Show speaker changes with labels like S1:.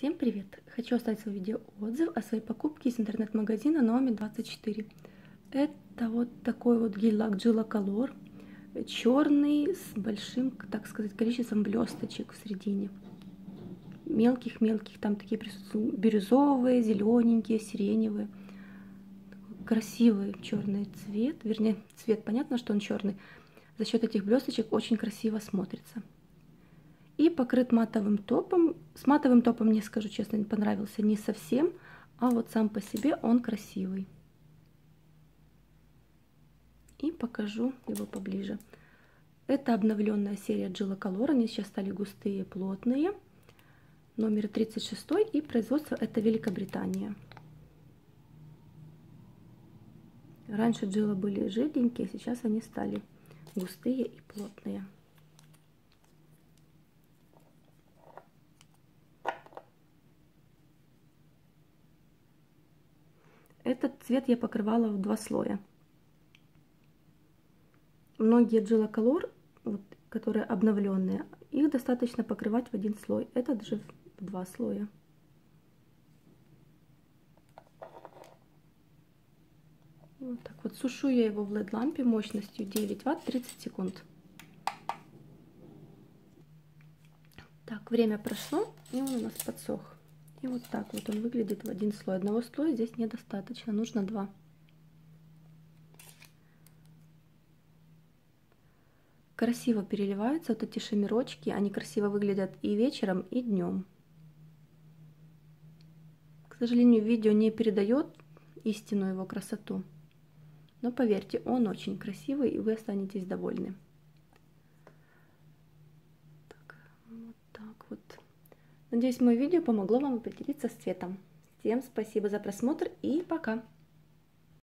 S1: Всем привет! Хочу оставить свой видео отзыв о своей покупке из интернет-магазина Наоми 24. Это вот такой вот гель-лак Jilla Color, черный с большим, так сказать, количеством блесточек в середине. Мелких-мелких, там такие присутствуют бирюзовые, зелененькие, сиреневые. Красивый черный цвет, вернее, цвет, понятно, что он черный. За счет этих блесточек очень красиво смотрится и покрыт матовым топом. С матовым топом, мне скажу честно, не понравился не совсем, а вот сам по себе он красивый. И покажу его поближе. Это обновленная серия Jilla Color, они сейчас стали густые, плотные. Номер 36 и производство это Великобритания. Раньше Джила были жиденькие, сейчас они стали густые и плотные. Этот цвет я покрывала в два слоя. Многие Jilla Color, вот, которые обновленные, их достаточно покрывать в один слой. Этот же в два слоя. Вот так вот сушу я его в LED лампе мощностью 9 ватт 30 секунд. Так, время прошло, и он у нас подсох. И вот так вот он выглядит в один слой. Одного слоя здесь недостаточно, нужно два. Красиво переливаются вот эти шамирочки. Они красиво выглядят и вечером, и днем. К сожалению, видео не передает истинную его красоту. Но поверьте, он очень красивый, и вы останетесь довольны. Так, вот так вот. Надеюсь, мое видео помогло вам определиться с цветом. Всем спасибо за просмотр и пока!